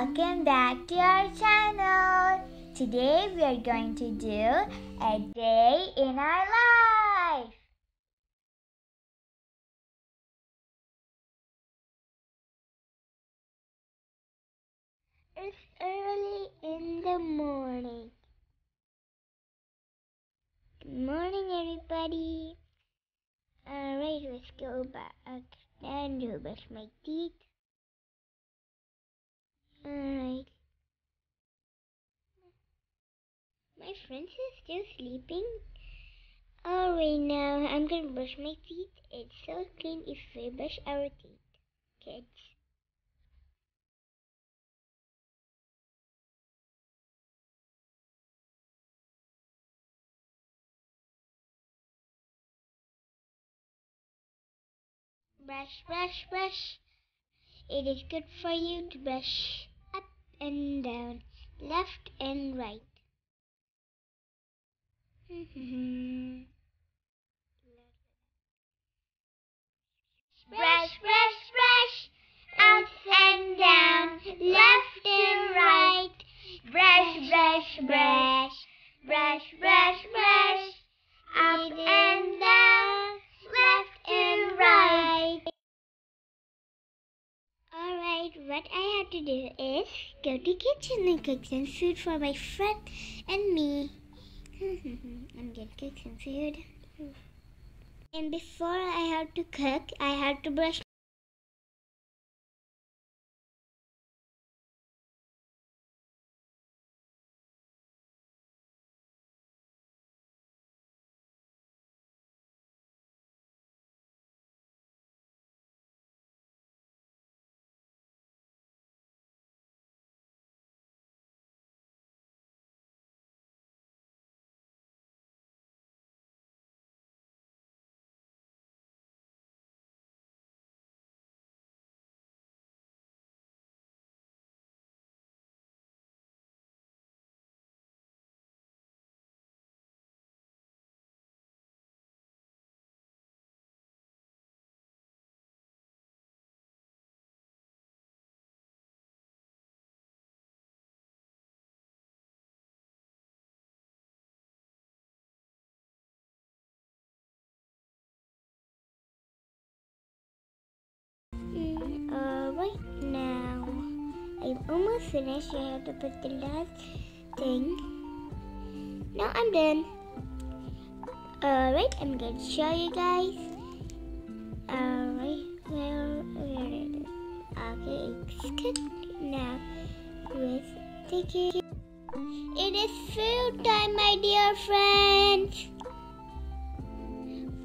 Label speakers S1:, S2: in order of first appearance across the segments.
S1: welcome back to our channel. Today we are going to do a day in our life. It's early in the morning. Good morning, everybody. Alright, let's go back and brush my teeth. Alright. My friends is still sleeping. Oh, Alright, now I'm gonna brush my teeth. It's so clean if we brush our teeth, kids. Brush, brush, brush. It is good for you to brush and down, left and right. brush, brush, brush, up and down, left and right. Brush, brush, brush, brush, brush, brush, up and down, left and right. Alright, what I have to do is go to kitchen and cook some food for my friend and me. I'm gonna cook some food. And before I have to cook, I have to brush almost finished. I have to put the last thing. Now I'm done. Alright, I'm going to show you guys. Alright, where, where it is. Okay, it's cooked now. Let's take it. It is food time, my dear friends.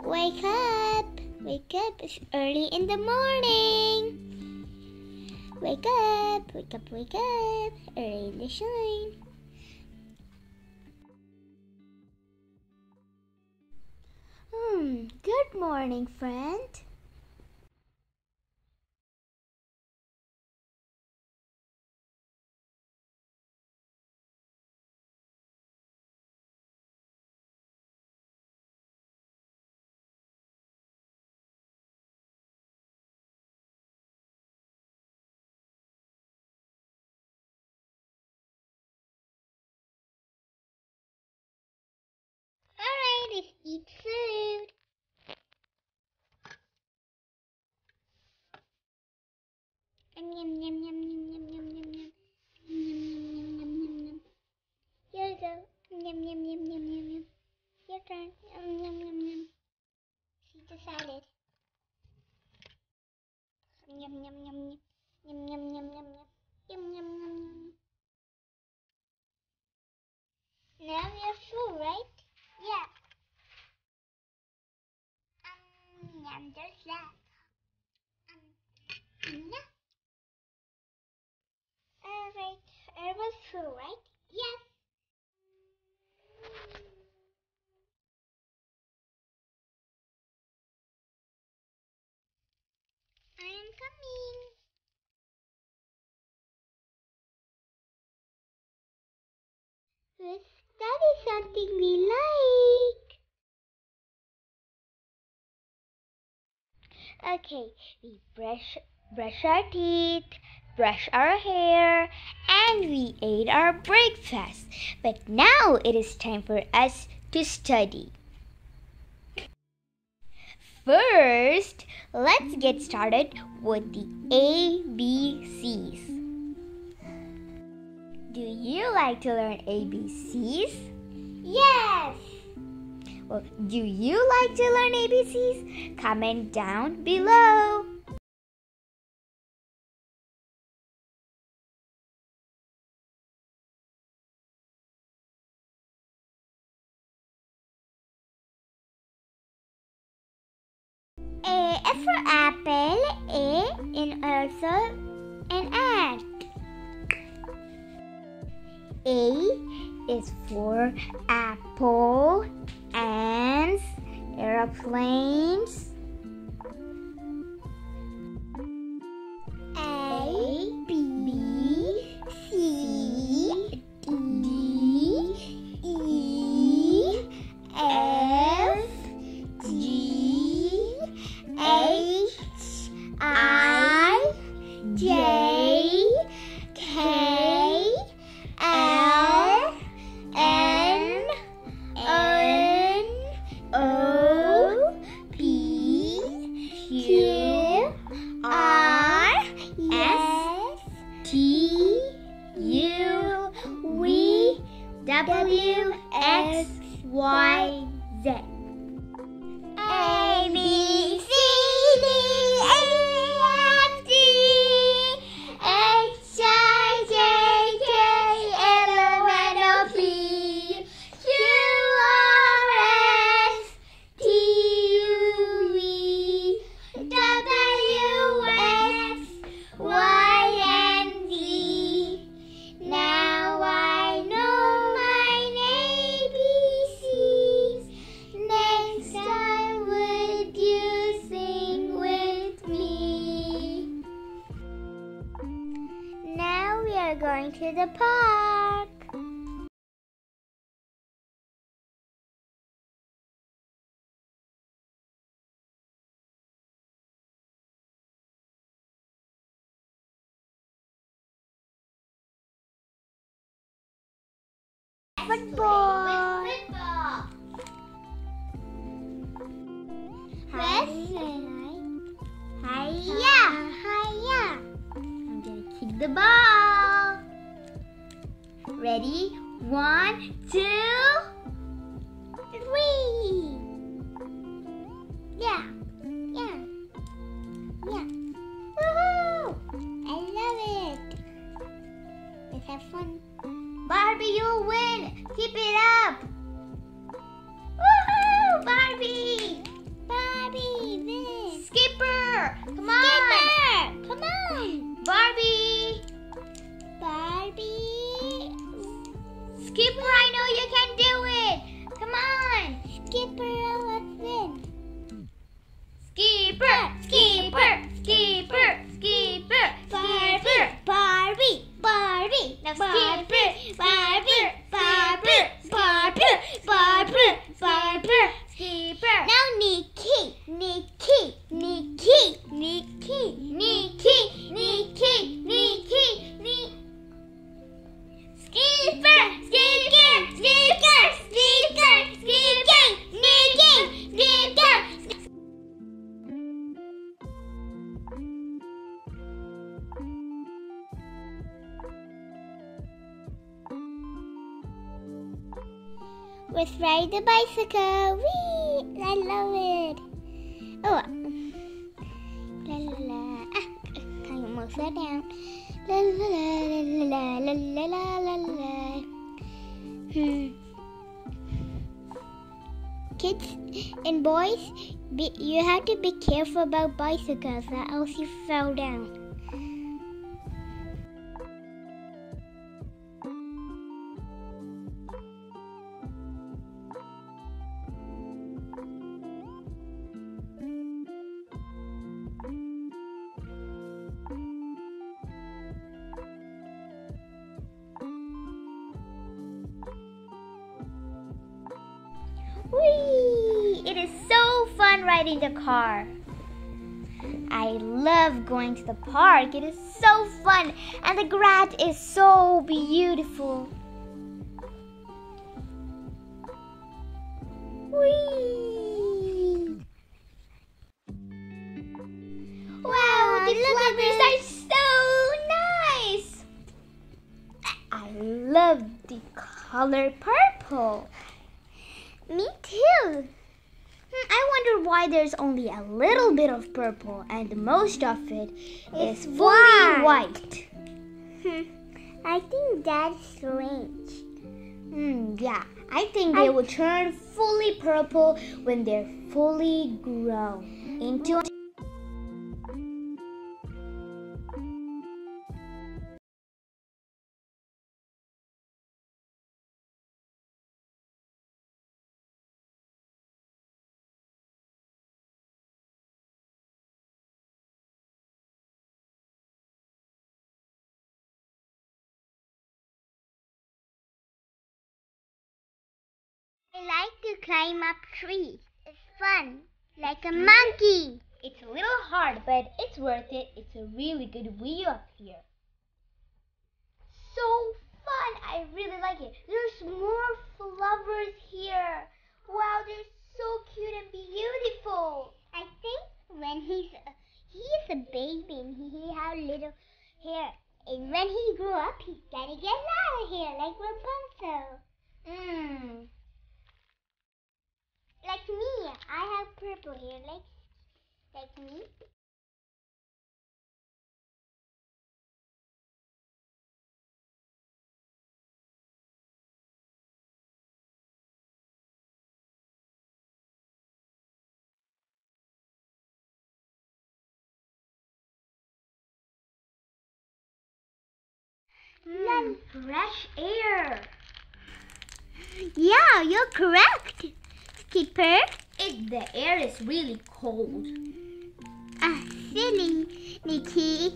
S1: Wake up. Wake up, it's early in the morning. Wake up, wake up, wake up, early in the shine. Hmm, good morning, friend. Let's eat food. Yum, yum, yum, yum, yum, yum, yum, yum, yum. Yum, yum, yum, yum, yum. Here you go. Yum, yum, yum, yum, yum, yum. Your turn. Yum, yum, yum, yum. The salad. Yum, yum, yum, yum. Yum, yum, yum, yum, yum. Yum, yum, yum, yum. Now we are full, right? Yeah. Yum, there's that. Um, yeah. Alright, I was full, right? Yes. I am coming. Let's study something we like. Okay, we brush,
S2: brush our teeth, brush our hair, and we ate our breakfast. But now it is time for us to study. First, let's get started with the ABCs. Do you like to learn ABCs?
S1: Yeah!
S2: Well, do you like to learn ABCs? Comment down below.
S1: bicycle. Whee! I love it. Oh, la la la. Ah, I almost fell down. La la la la la la la la la. Hmm. Kids and boys, be, you have to be careful about bicycles, or else you fall down.
S2: car. I love going to the park. It is so fun and the grass is so beautiful. Whee! Wow, the flowers are so nice. I love the color purple. Me too. Hmm, I wonder why there's only a little bit of purple and most of it is fully
S1: white.
S2: white.
S1: Hmm. I think that's strange.
S2: Hmm, yeah. I think they
S1: I-
S2: will turn fully purple when they're fully grown into
S1: like to climb up trees. It's fun, like a monkey.
S2: It's a little hard, but it's worth it. It's a really good view up here. So fun! I really like it. There's more flowers here. Wow, they're so cute and beautiful.
S1: I think when he's a, he is a baby and he have little hair, and when he grew up, he's gonna get a lot of hair like Rapunzel.
S2: Mmm.
S1: Like me, I have purple hair, like like me.
S2: Mmm, fresh air.
S1: Yeah, you're correct,
S2: It, the air is really cold.
S1: Ah, silly, Nikki.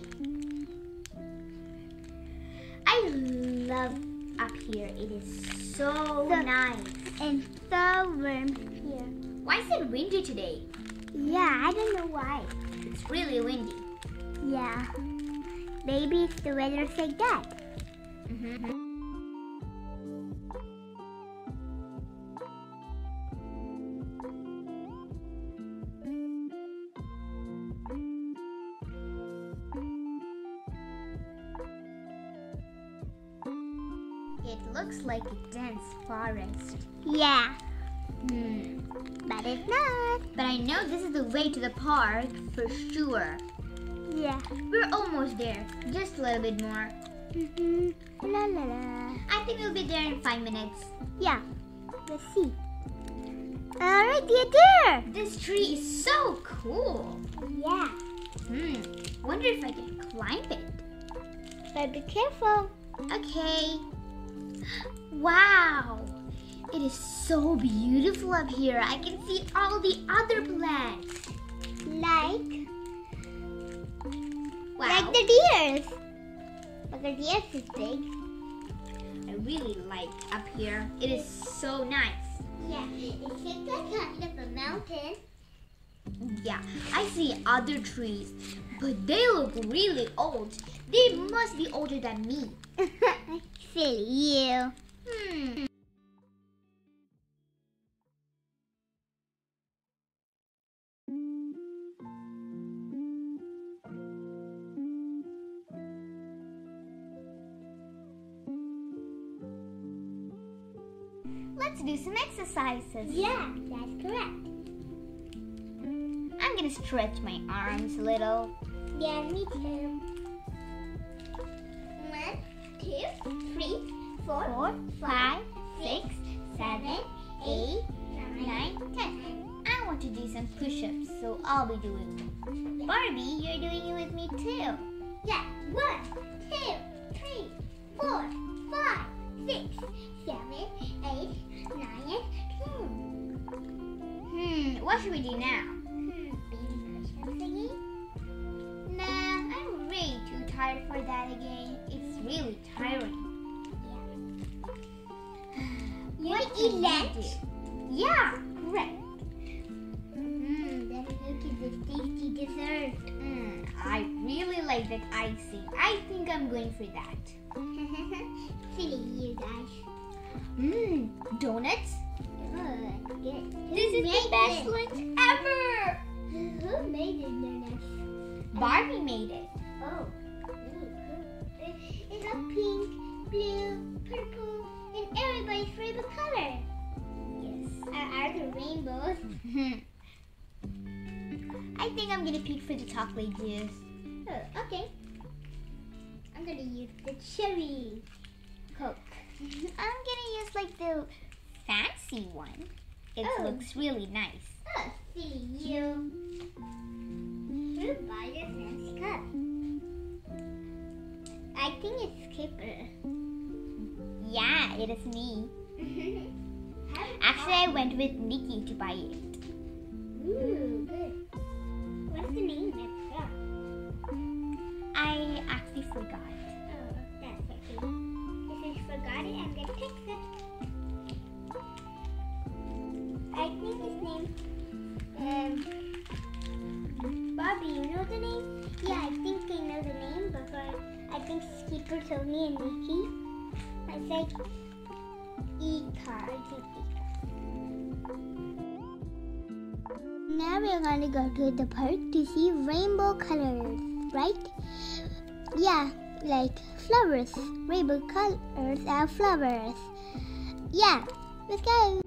S2: I love up here. It is so,
S1: So-
S2: nice.
S1: And so warm here.
S2: Why is it windy today?
S1: Yeah, I don't know why.
S2: It's really windy.
S1: Yeah. Maybe it's the weather's like that.
S2: Mm-hmm. It way to the park for sure.
S1: Yeah.
S2: We're almost there. Just a little bit more.
S1: Mm-hmm. La la la.
S2: I think we'll be there in five minutes.
S1: Yeah. Let's see. Alright, you're there.
S2: This tree is so cool.
S1: Yeah.
S2: Hmm. Wonder if I can climb it.
S1: But be careful.
S2: Okay. Wow. It is so beautiful up here. I can see all the other plants.
S1: Like,
S2: Wow.
S1: like the deers. But the deers is big.
S2: I really like up here. It is so nice.
S1: Yeah, it's like kind of a mountain.
S2: Yeah, I see other trees, but they look really old. They must be older than me.
S1: Silly you.
S2: Let's do some exercises.
S1: Yeah, that's correct.
S2: I'm gonna stretch my arms a little.
S1: Yeah, me too. One, two, three, four,
S2: Four,
S1: five,
S2: five, six, seven, eight, nine, ten. I want to do some push-ups, so I'll be doing them. Barbie, you're doing it with me too.
S1: Yeah, one,
S2: now?
S1: Blue, purple, and everybody's favorite color.
S2: Yes.
S1: Are, are the rainbows?
S2: I think I'm gonna pick for the chocolate juice.
S1: Oh, okay. I'm gonna use the cherry coke.
S2: I'm gonna use like the fancy one. It
S1: Oh.
S2: looks really nice.
S1: Oh, silly you. Who buy the fancy cup? I think it's Skipper.
S2: Yeah, it is me. Actually, I went with Nikki to buy it.
S1: Ooh, good. What's the name? I forgot.
S2: I actually forgot.
S1: Oh, that's okay. If you forgot it, I'm gonna fix it. I think his name, um, Bobby. You know the name? Yeah, I think I know the name, but I think Skipper told me and Nikki. I said E-car. I think. Now we're gonna go to the park to see rainbow colors, right? Yeah, like flowers. Rainbow colors are flowers. Yeah, let's go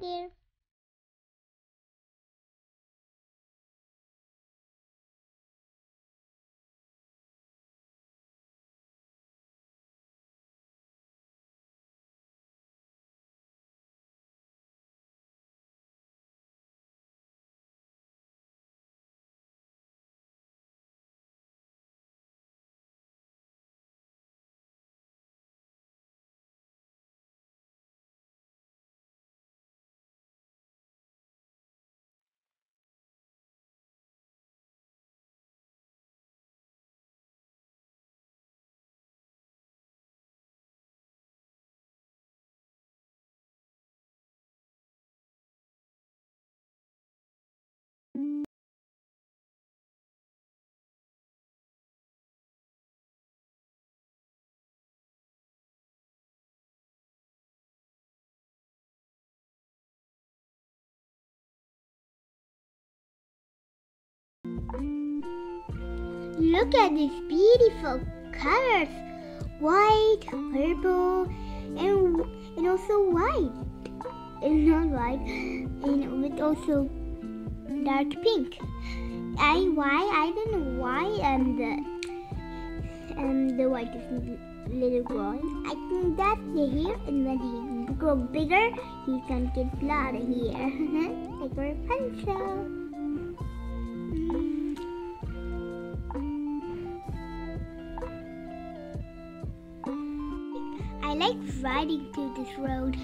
S1: Look at these beautiful colors. White, purple, and and also white. And not white, and with also dark pink. I why I don't know why and the and the white is little growing. I think that's the hair, and when he grow bigger, he can get blood here. like a pencil. Mm. Like riding through this road.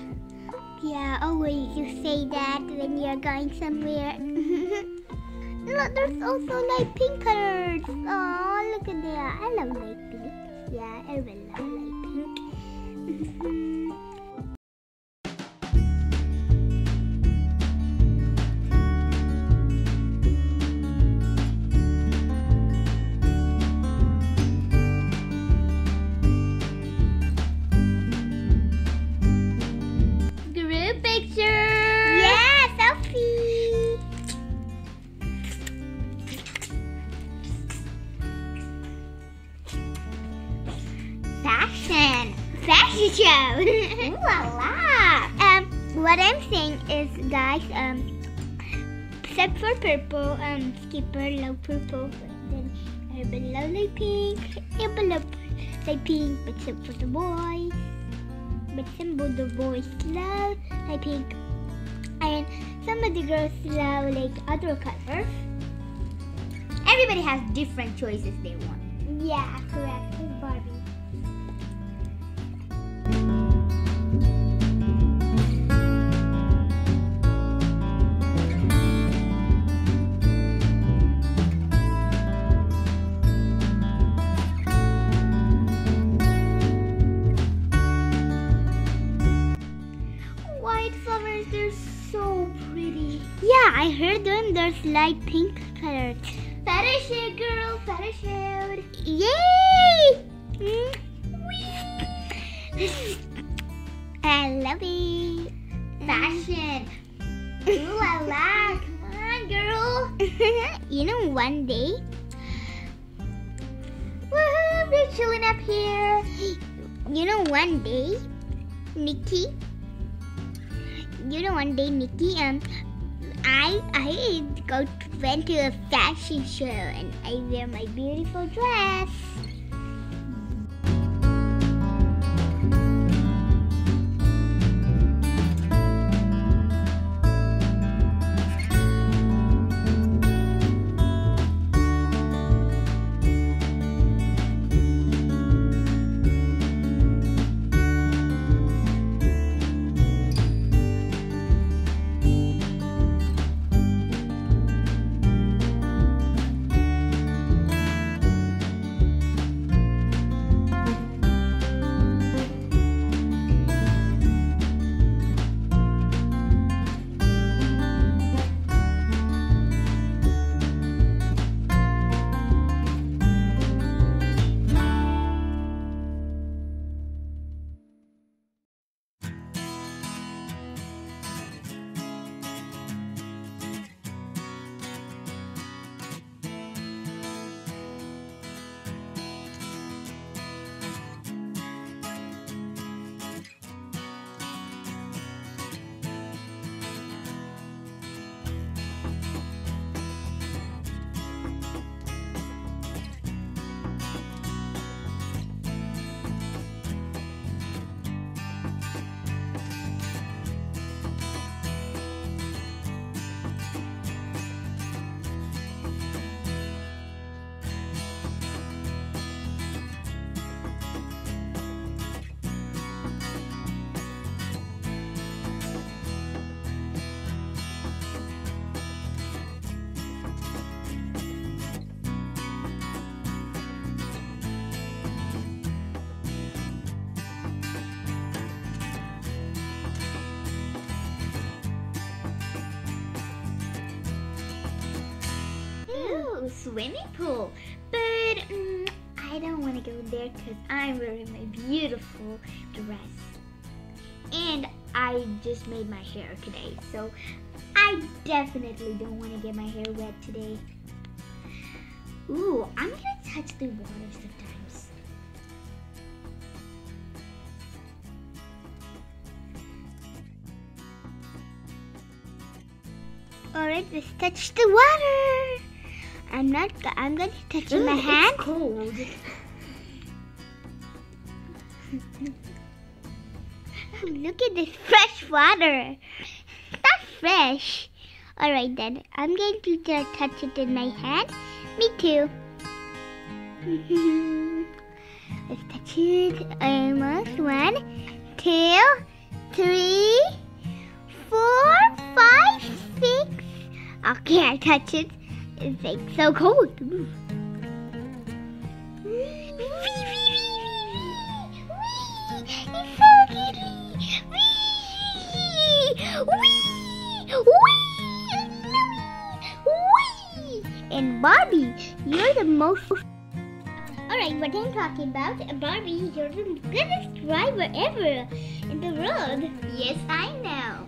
S1: Yeah, oh, always you say that when you're going somewhere. look, there's also light pink colors. Oh, look at that. I love light pink. Yeah, I really love light pink. Fashion, fashion show.
S2: Ooh la la!
S1: Um, what I'm saying is, guys, um, except for purple, um, Skipper love purple, then Urban love light pink, Urban love light pink, but except for the boys, but some of the boys love light pink, and some of the girls love like other colors.
S2: Everybody has different choices they want.
S1: Yeah, correct. Barbie.
S2: They're so pretty.
S1: Yeah, I heard them. There's light pink colors.
S2: Parachute, girl, parachute.
S1: Yay! I love it.
S2: Fashion. Ooh la la. Come on, girl.
S1: you know, one day,
S2: Woohoo, we're chilling up here.
S1: you know, one day, Nikki, you know, one day, Nikki, um, I I go went to a fashion show and I wear my beautiful dress.
S2: Swimming pool. But mm, I don't want to go there because I'm wearing my beautiful dress. And I just made my hair today, so I definitely don't want to get my hair wet today. Ooh, I'm gonna touch the water sometimes.
S1: Alright, let's touch the water. I'm not. I'm going to touch it with my
S2: Ooh,
S1: hand.
S2: It's cold.
S1: Look at this fresh water. Not fresh. Alright then, I'm going to touch it in my hand. Me too. Let's touch it. Almost. One, two, three, four, five, six. Okay, I touch it. It's like so cold. Ooh. Wee, wee, wee, wee, wee, wee. It's so giggly. Wee, wee, wee, wee. And Barbie, you're the most. Alright, what I'm talking about, Barbie, you're the goodest driver ever in the world.
S2: Yes, I know.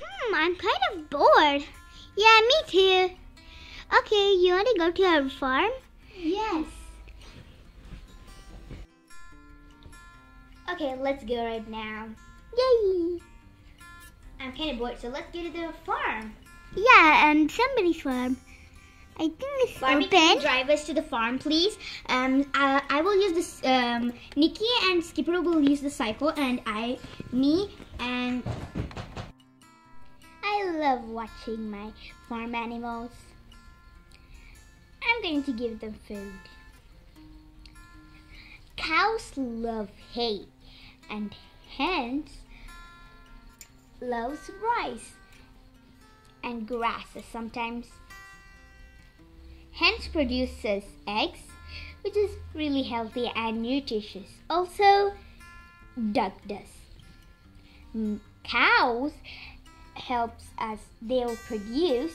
S2: Hmm, I'm kind of bored. Yeah, me too. Okay, you want to go to our farm?
S1: Yes.
S2: Okay, let's go right now.
S1: Yay!
S2: I'm kind of bored, so let's go to the farm.
S1: Yeah, and somebody's farm. I think it's
S2: Barbie, can you drive us to the farm, please? Um, I, I will use this. Um, Nikki and Skipper will use the cycle, and I, me, and watching my farm animals. I'm going to give them food. Cows love hay, and hens loves rice and grasses sometimes. Hens produces eggs, which is really healthy and nutritious. Also, duck does. Cows helps us. They'll produce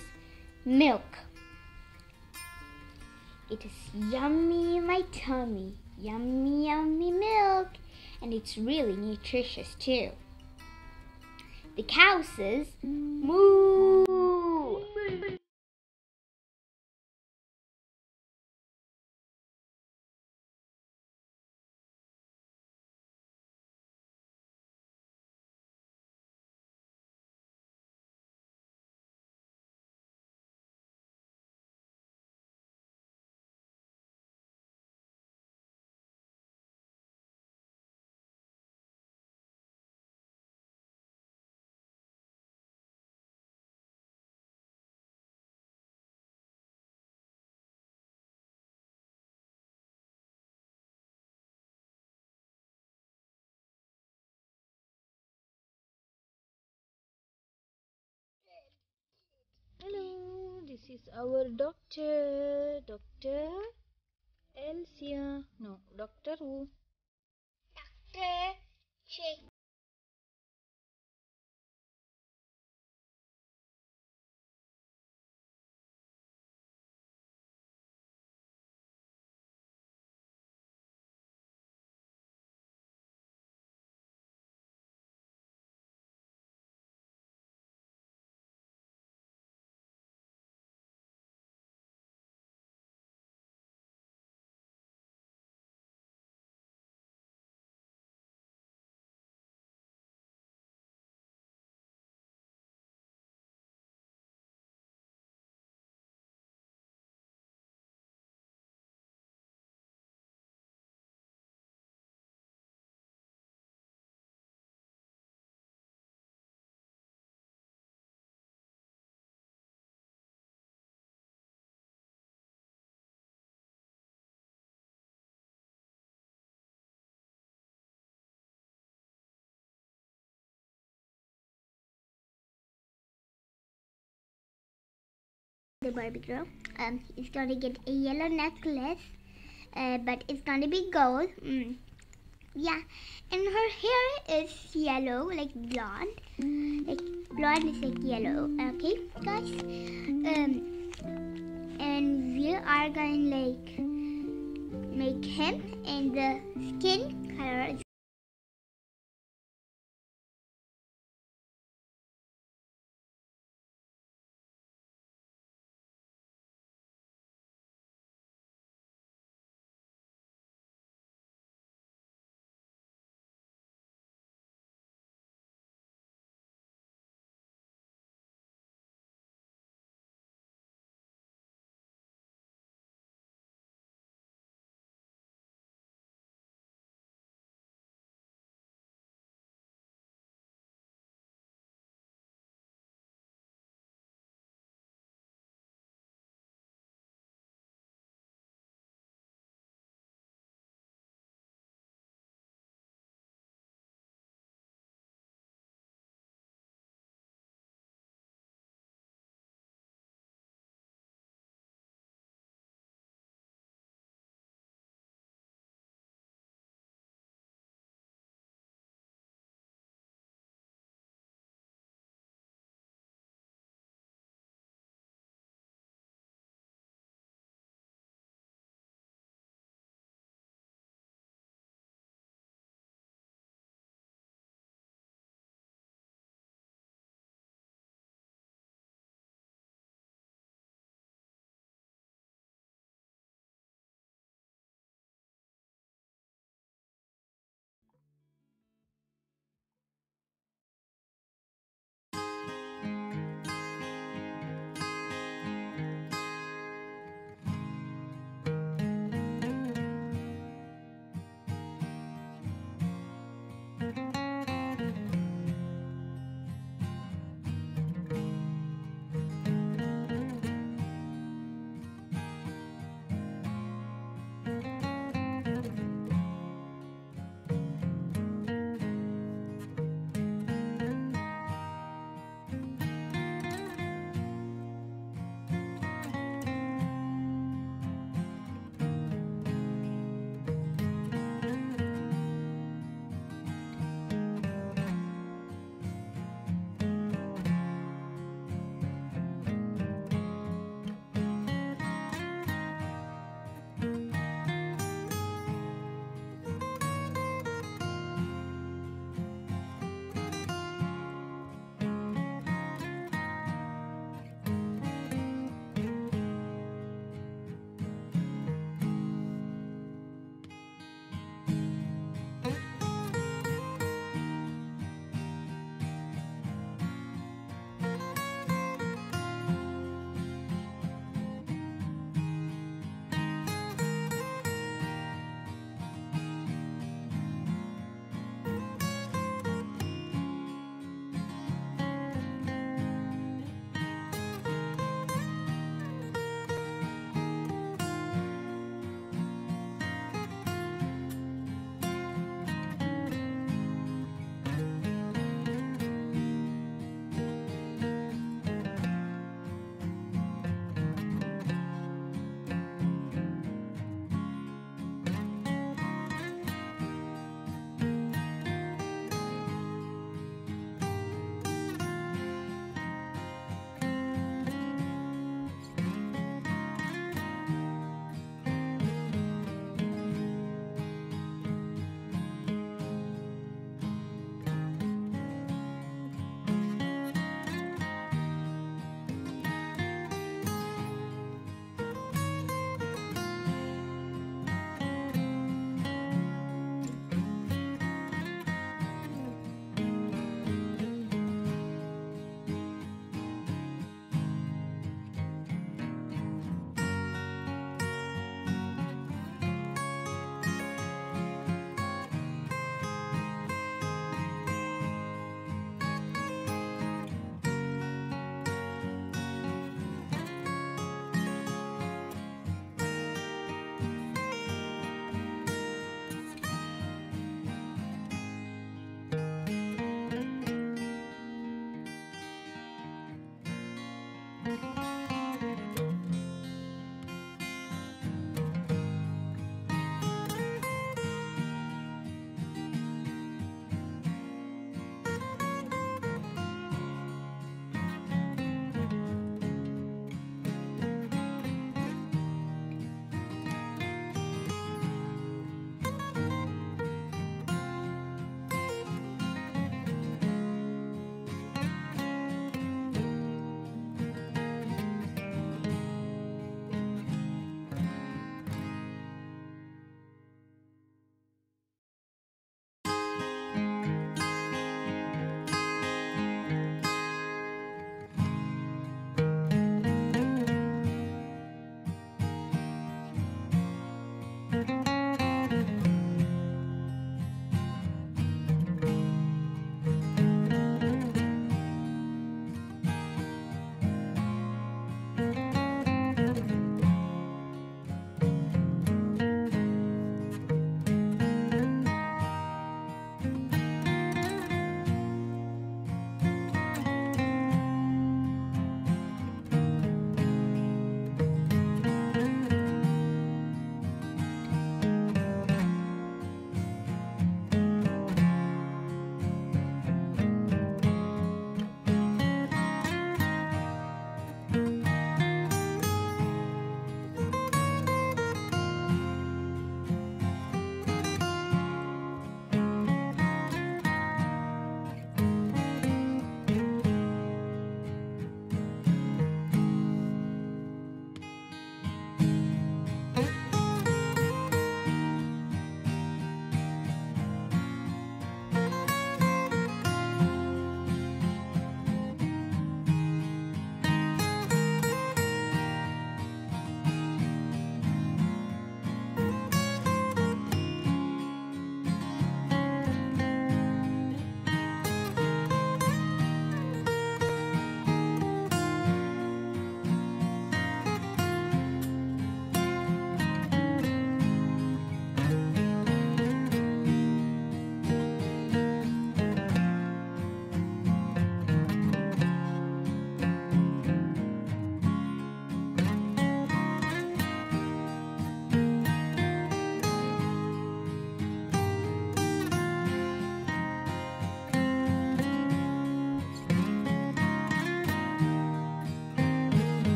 S2: milk. It is yummy in my tummy. Yummy, yummy milk. And it's really nutritious too. The cow says, moo.
S3: Hello, this is our doctor. Doctor Elsia. No, Doctor who?
S2: Doctor, check.
S1: The Barbie girl. Um, he's gonna get a yellow necklace, uh, but it's gonna be gold. Mm. yeah, and her hair is yellow, like blonde. Like blonde is like yellow. Okay, guys. Um, and we are to like make him and the skin color is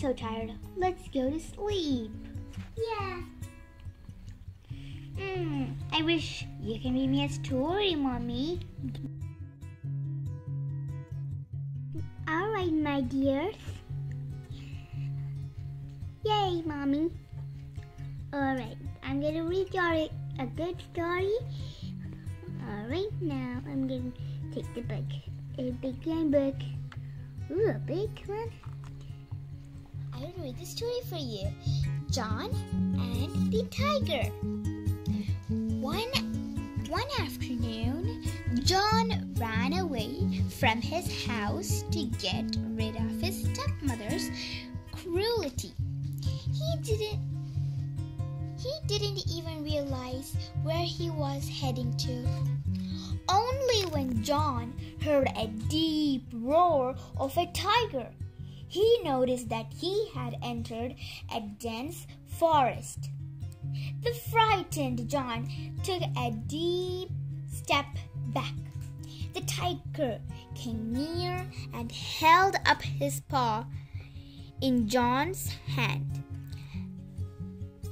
S1: so tired. Let's go to sleep.
S2: Yeah.
S1: Hmm, I wish you can read me a story, Mommy. All right, my dears. Yay, Mommy. All right, I'm gonna read you a good story. All right, now I'm gonna take the book, a big grand book. Ooh, a big one.
S2: I will read the story for you. John and the Tiger. One one afternoon, John ran away from his house to get rid of his stepmother's cruelty. He didn't he didn't even realize where he was heading to. Only when John heard a deep roar of a tiger, he noticed that he had entered a dense forest. The frightened John took a deep step back. The tiger came near and held up his paw in John's hand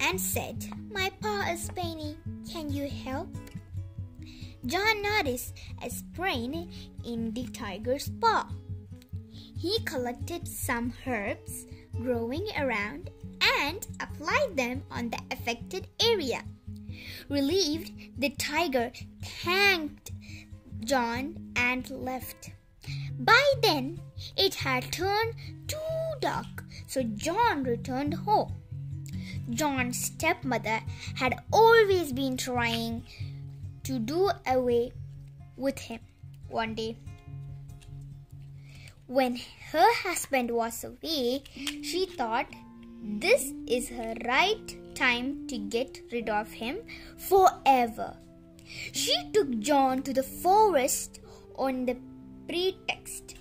S2: and said, My paw is paining. Can you help? John noticed a sprain in the tiger's paw. He collected some herbs growing around and applied them on the affected area. Relieved, the tiger thanked John and left. By then, it had turned too dark, so John returned home. John's stepmother had always been trying to do away with him. One day, when her husband was away, she thought this is her right time to get rid of him forever. She took John to the forest on the pretext.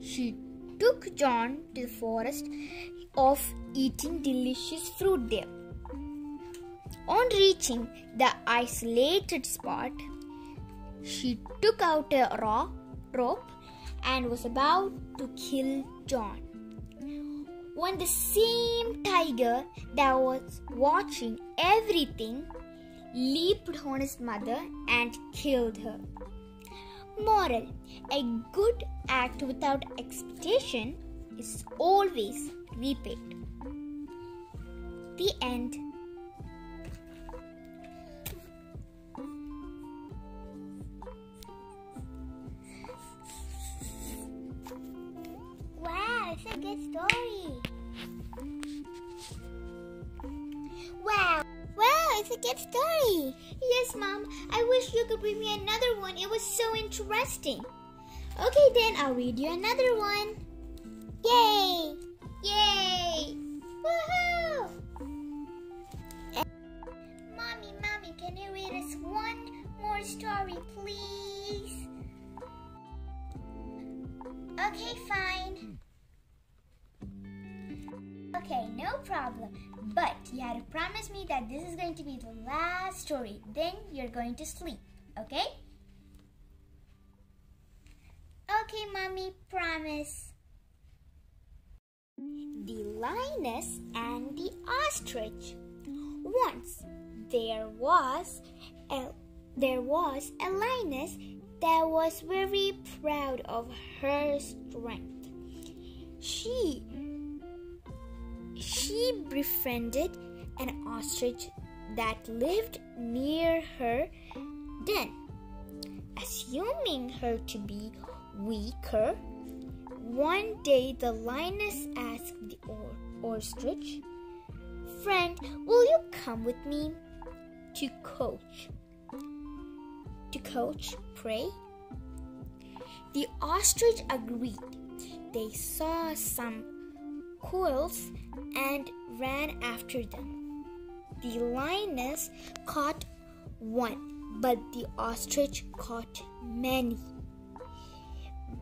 S2: She took John to the forest of eating delicious fruit there. On reaching the isolated spot, she took out a raw rope and was about to kill John. When the same tiger that was watching everything leaped on his mother and killed her. Moral A good act without expectation is always repaid. The end. It's a good story. Wow. Wow, it's a good story. Yes, Mom. I wish you could read me another one. It was so interesting. Okay, then I'll read you another one. Yay! Yay! Woohoo! Mommy, Mommy, can you read us one more story, please? Okay, fine. Okay, no problem. But you had to promise me that this is going to be the last story. Then you're going to sleep, okay? Okay, Mommy, promise. The Lioness and the Ostrich. Once there was a there was a lioness that was very proud of her strength. She she befriended an ostrich that lived near her den. Assuming her to be weaker, one day the lioness asked the ostrich, Friend, will you come with me to coach? To coach prey? The ostrich agreed. They saw some quails and ran after them. The lioness caught one, but the ostrich caught many.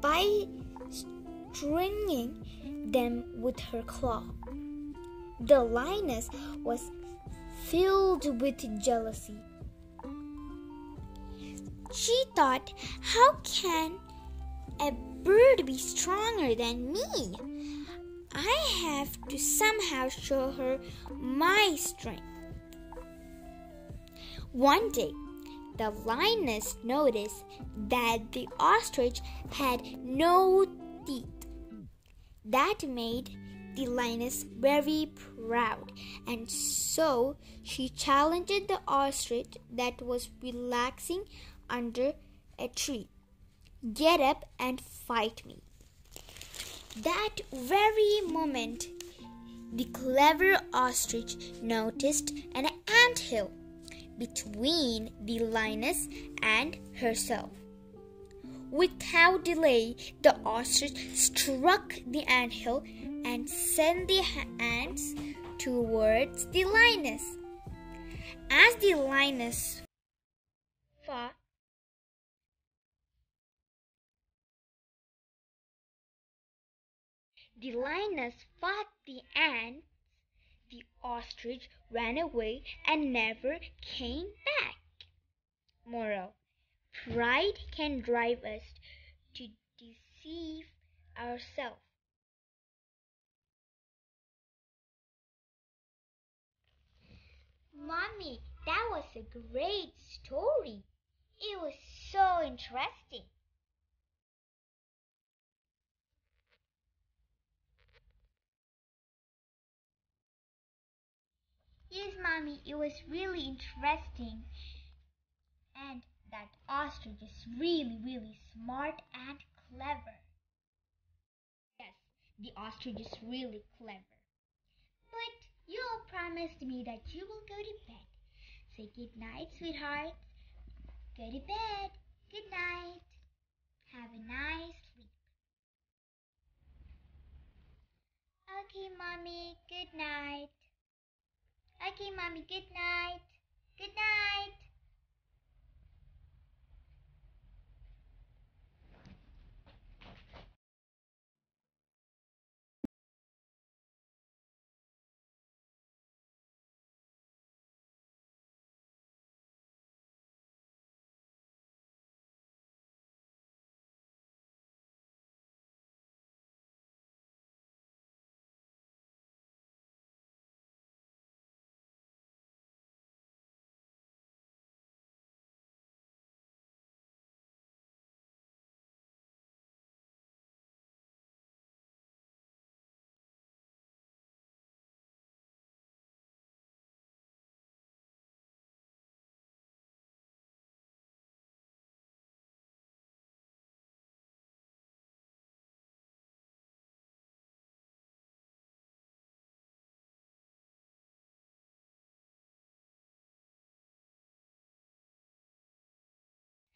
S2: By stringing them with her claw, the lioness was filled with jealousy. She thought, How can a bird be stronger than me? I have to somehow show her my strength. One day, the lioness noticed that the ostrich had no teeth. That made the lioness very proud, and so she challenged the ostrich that was relaxing under a tree. Get up and fight me. That very moment, the clever ostrich noticed an ant hill between the lioness and herself. Without delay, the ostrich struck the ant hill and sent the ants towards the lioness. As the lioness fought, the lioness fought the ants the ostrich ran away and never came back. Moral Pride can drive us to deceive ourselves.
S4: Mommy, that was a great story. It was so interesting. Yes, Mommy, it was really interesting. And that ostrich is really, really smart and clever.
S2: Yes, the ostrich is really clever.
S4: But you all promised me that you will go to bed. Say good night, sweetheart. Go to bed. Good night. Have a nice sleep. Okay, Mommy. Good night. Okay, Mommy. Good night. Good night.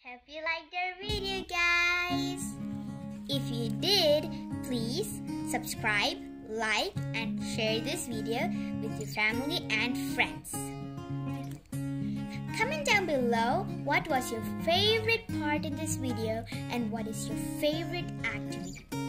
S4: Hope you liked our video, guys.
S2: If you did, please subscribe, like, and share this video with your family and friends. Comment down below what was your favorite part in this video and what is your favorite activity.